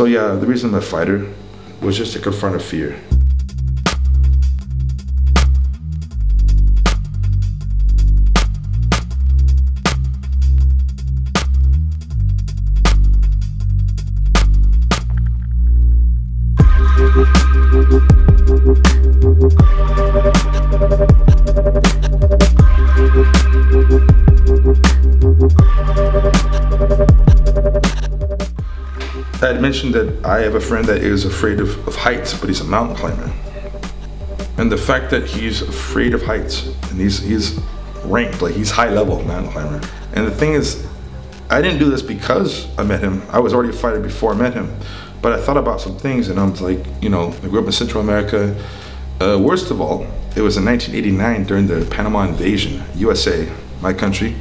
So yeah, the reason I'm a fighter was just to confront a fear. I had mentioned that I have a friend that is afraid of, of heights, but he's a mountain climber. And the fact that he's afraid of heights and he's, he's ranked, like he's high level mountain climber. And the thing is, I didn't do this because I met him. I was already a fighter before I met him. But I thought about some things and I was like, you know, I grew up in Central America. Uh, worst of all, it was in 1989 during the Panama invasion. USA, my country,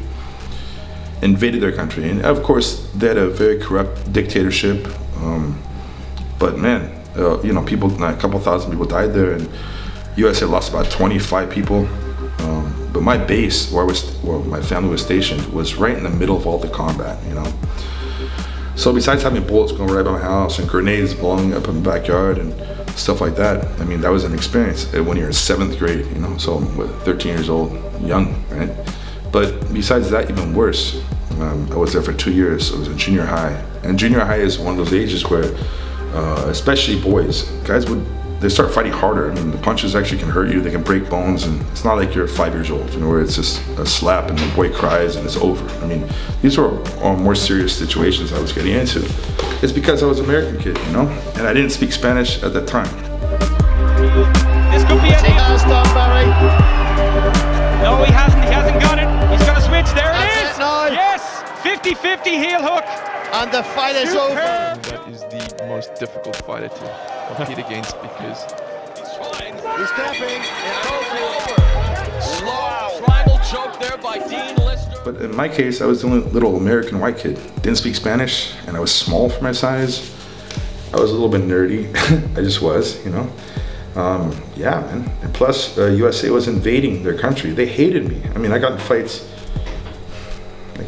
invaded their country. And of course, they had a very corrupt dictatorship. Um, but man, uh, you know, people, a couple thousand people died there, and USA lost about 25 people. Um, but my base, where I was, where my family was stationed, was right in the middle of all the combat. You know. So besides having bullets going right by my house and grenades blowing up in the backyard and stuff like that, I mean, that was an experience when you're in seventh grade, you know, so I'm 13 years old, young, right? But besides that, even worse, um, I was there for two years. I was in junior high. And junior high is one of those ages where, uh, especially boys, guys would, they start fighting harder. I mean, the punches actually can hurt you, they can break bones, and it's not like you're five years old, you know, where it's just a slap and the boy cries and it's over. I mean, these were all more serious situations I was getting into. It's because I was an American kid, you know, and I didn't speak Spanish at that time. This could be any. No, he hasn't. He hasn't 50-50 heel hook. And the fight is over. That is the most difficult fighter to compete against because He's tapping. Slow tribal choke there by Dean Lister. But in my case, I was the only little American white kid. Didn't speak Spanish, and I was small for my size. I was a little bit nerdy. I just was, you know. Um, yeah, man. And plus, uh, USA was invading their country. They hated me. I mean, I got in fights.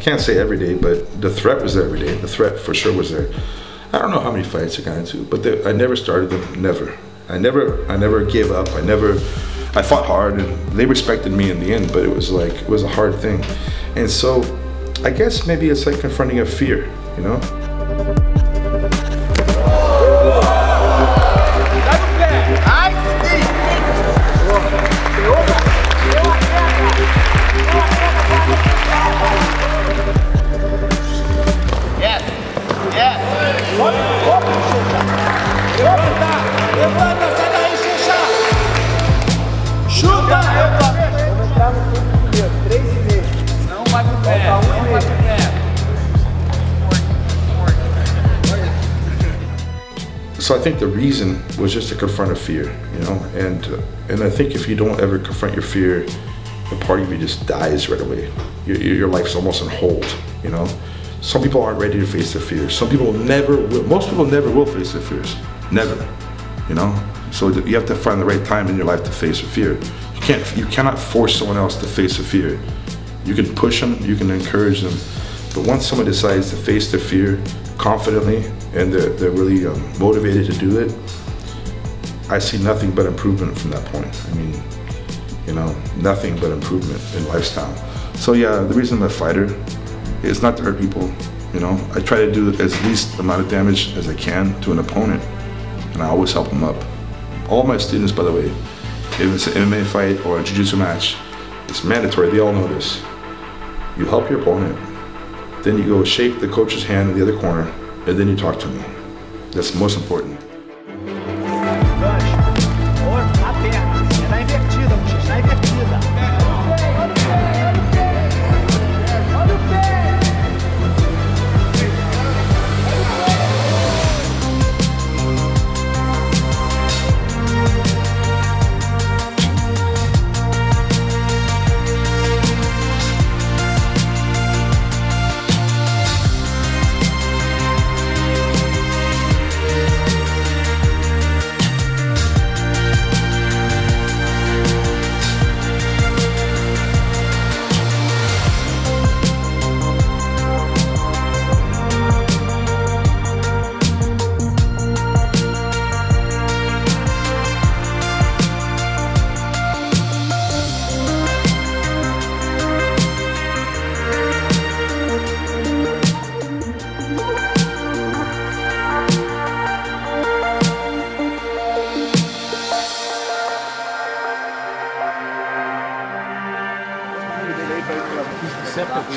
Can't say every day, but the threat was there every day. The threat for sure was there. I don't know how many fights I got into, but they, I never started them. Never. I never. I never gave up. I never. I fought hard, and they respected me in the end. But it was like it was a hard thing, and so I guess maybe it's like confronting a fear, you know. So I think the reason was just to confront a fear, you know, and uh, and I think if you don't ever confront your fear, a part of you just dies right away. Your, your life's almost on hold, you know. Some people aren't ready to face their fears. Some people never will. Most people never will face their fears. Never, you know. So you have to find the right time in your life to face a fear. You can't. You cannot force someone else to face a fear. You can push them. You can encourage them. But once someone decides to face their fear confidently and they're, they're really um, motivated to do it, I see nothing but improvement from that point. I mean, you know, nothing but improvement in lifestyle. So yeah, the reason I'm a fighter is not to hurt people. You know, I try to do as least amount of damage as I can to an opponent, and I always help them up. All my students, by the way, if it's an MMA fight or a jiu-jitsu match, it's mandatory. They all know this. You help your opponent, then you go shake the coach's hand in the other corner, and then you talk to me. That's most important.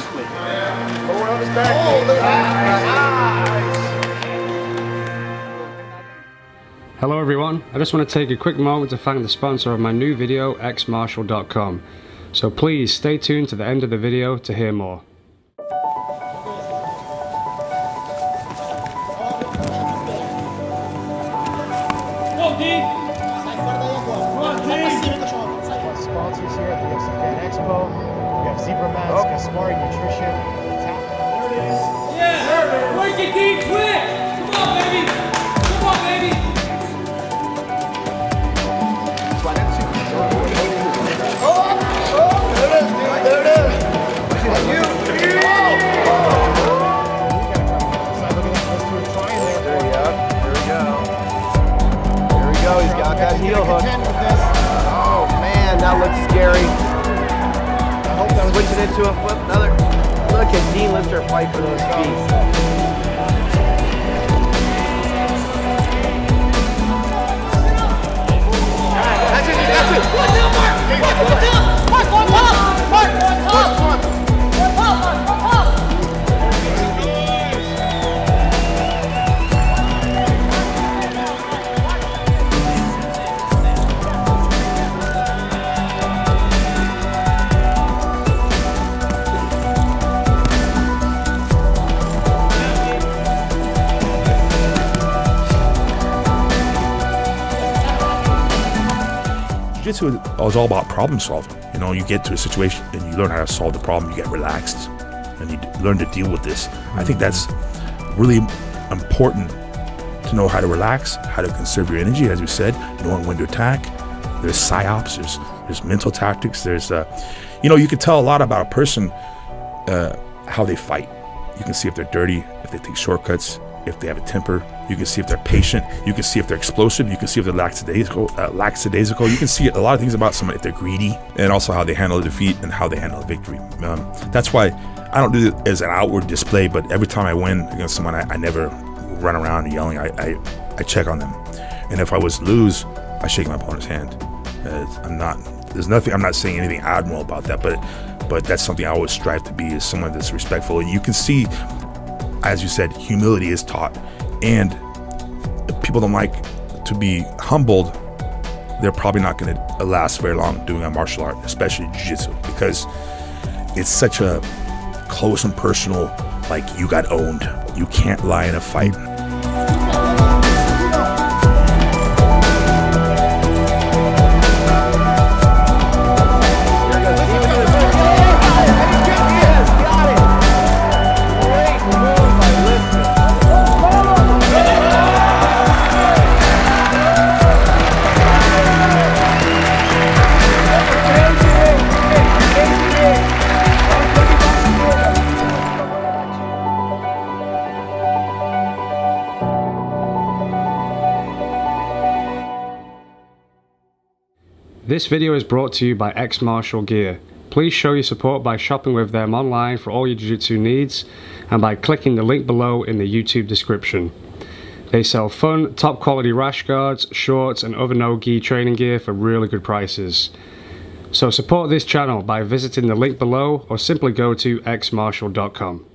Deceptively quick. Hello everyone, I just want to take a quick moment to thank the sponsor of my new video, xmartial.com. So please stay tuned to the end of the video to hear more. Zebra Mask, oh. Gaspari Nutrition. There it is. Yeah! Work it deep, quick! Come on, baby! Come on, baby! There it is. There we go. Here we go. Here we go. He's got that heel hook. Switching into a flip. Another. Look at Dean Lister fight for those feet. Jiu-Jitsu is all about problem solving. You know, you get to a situation and you learn how to solve the problem. You get relaxed, and you learn to deal with this. I think that's really important to know how to relax, how to conserve your energy, as we said, knowing when to attack. There's psyops. There's there's mental tactics. There's, uh, you know, you can tell a lot about a person uh, how they fight. You can see if they're dirty, if they take shortcuts, if they have a temper. You can see if they're patient. You can see if they're explosive. You can see if they're lackadaisical. Uh, lackadaisical. You can see a lot of things about someone if they're greedy, and also how they handle defeat and how they handle victory. Um, that's why I don't do it as an outward display, but every time I win against someone, I, I never run around yelling. I, I, I check on them, and if I was lose, I shake my opponent's hand. Uh, I'm not. There's nothing. I'm not saying anything admirable about that, but but that's something I always strive to be is someone that's respectful. And you can see as you said, humility is taught. And people don't like to be humbled, they're probably not going to last very long doing a martial art, especially jiu-jitsu, because it's such a close and personal, like you got owned. You can't lie in a fight. This video is brought to you by X Martial Gear. Please show your support by shopping with them online for all your jiu-jitsu needs and by clicking the link below in the YouTube description. They sell fun, top quality rash guards, shorts and other no-gi training gear for really good prices. So support this channel by visiting the link below or simply go to xmartial.com.